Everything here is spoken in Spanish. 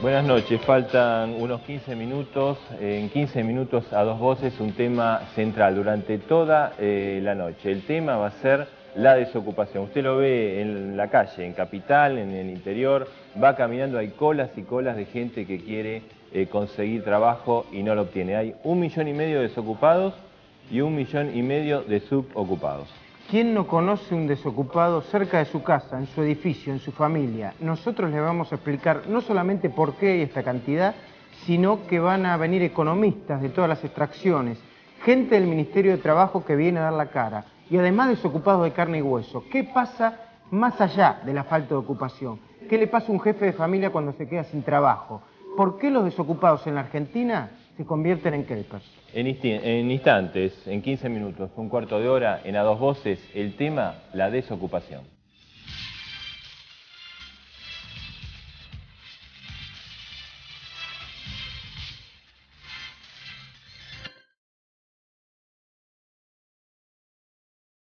Buenas noches, faltan unos 15 minutos, en 15 minutos a dos voces un tema central durante toda eh, la noche. El tema va a ser la desocupación. Usted lo ve en la calle, en Capital, en el interior, va caminando, hay colas y colas de gente que quiere eh, conseguir trabajo y no lo obtiene. Hay un millón y medio de desocupados y un millón y medio de subocupados. ¿Quién no conoce un desocupado cerca de su casa, en su edificio, en su familia? Nosotros le vamos a explicar no solamente por qué hay esta cantidad, sino que van a venir economistas de todas las extracciones, gente del Ministerio de Trabajo que viene a dar la cara, y además desocupados de carne y hueso. ¿Qué pasa más allá de la falta de ocupación? ¿Qué le pasa a un jefe de familia cuando se queda sin trabajo? ¿Por qué los desocupados en la Argentina se convierten en? En, en, instantes, en 15 minutos, un cuarto de hora, en a dos voces, el tema, la desocupación.